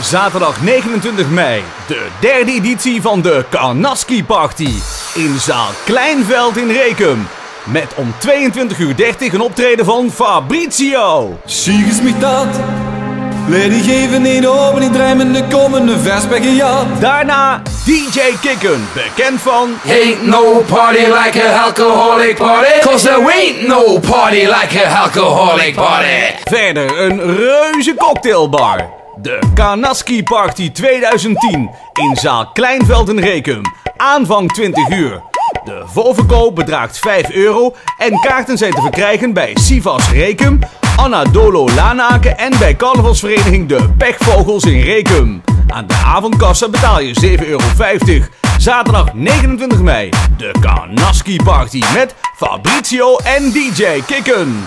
Zaterdag 29 mei, de derde editie van de Karnaski Party in zaal Kleinveld in Rekum. Met om 22.30 uur een optreden van Fabrizio. Zie eens mich dat. Leidinggeven in open in drijmende komende vers bij. Daarna DJ Kikken, bekend van Ain't no party like a alcoholic party. Cause there ain't no party like a alcoholic party. verder een reuze cocktailbar. De Karnaski Party 2010 in zaal Kleinveld in Rekum. Aanvang 20 uur. De voorverkoop bedraagt 5 euro en kaarten zijn te verkrijgen bij Sivas Rekum, Anna Dolo Lanaken en bij carnavalsvereniging De Pechvogels in Rekum. Aan de avondkassa betaal je 7,50 euro. Zaterdag 29 mei, de Karnaski Party met Fabrizio en DJ Kikken.